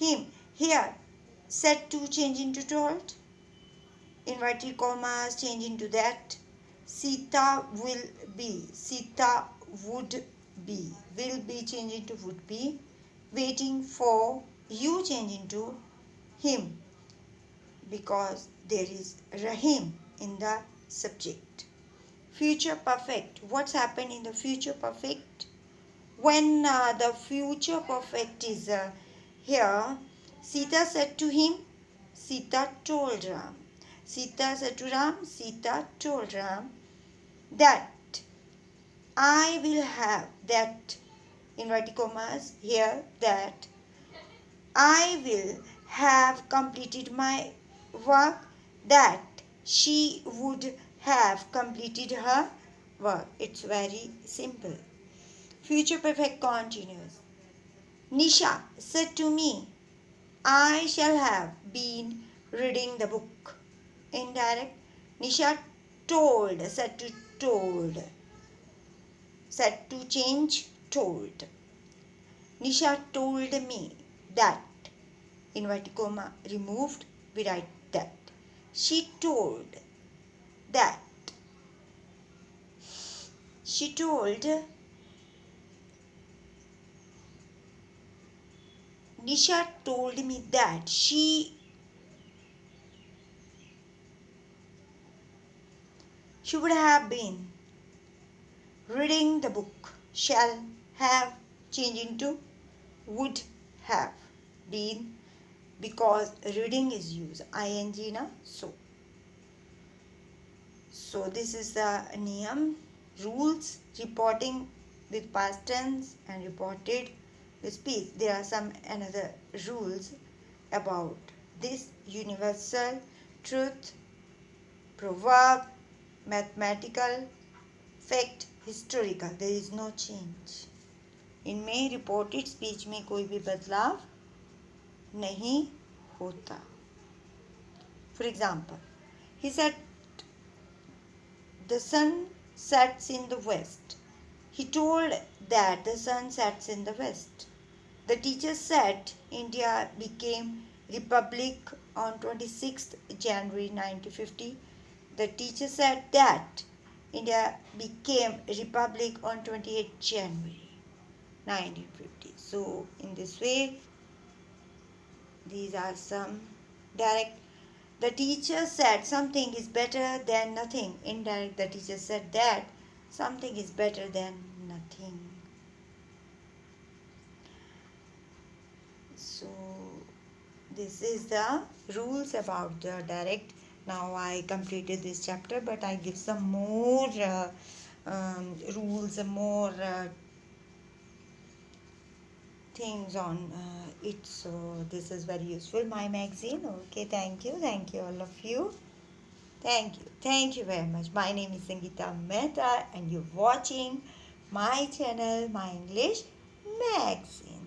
him. Here, set to change into told. Inverted commas change into that. Sita will be. Sita would be. Will be change into would be. Waiting for you change into him because there is Rahim in the subject. Future perfect. What's happened in the future perfect? When uh, the future perfect is uh, here, Sita said to him, Sita told Ram. Sita said to Ram, Sita told Ram that I will have that inverted commas here that I will have completed my work that she would have completed her work. It's very simple. Future perfect continuous. Nisha said to me, I shall have been reading the book. Indirect. Nisha told, said to told. Said to change, told. Nisha told me that. Inverted comma removed. We write that. She told that. She told Nisha told me that she she would have been reading the book. Shall have changed into would have been because reading is used. Ing na so. So this is the niyam. Rules reporting with past tense and reported speech there are some another rules about this universal truth proverb mathematical fact historical there is no change इनमें reported speech में कोई भी बदलाव नहीं होता for example he set the sun sets in the waste he told that the sun sets in the west the teacher said india became republic on 26th january 1950 the teacher said that india became republic on 28th january 1950 so in this way these are some direct. The teacher said something is better than nothing. Indirect, the teacher said that something is better than nothing. So, this is the rules about the direct. Now I completed this chapter, but I give some more uh, um, rules, more uh, things on uh, it. So this is very useful my magazine. Okay thank you. Thank you all of you. Thank you. Thank you very much. My name is Sangeeta Mehta and you're watching my channel my English magazine